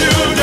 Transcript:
you do?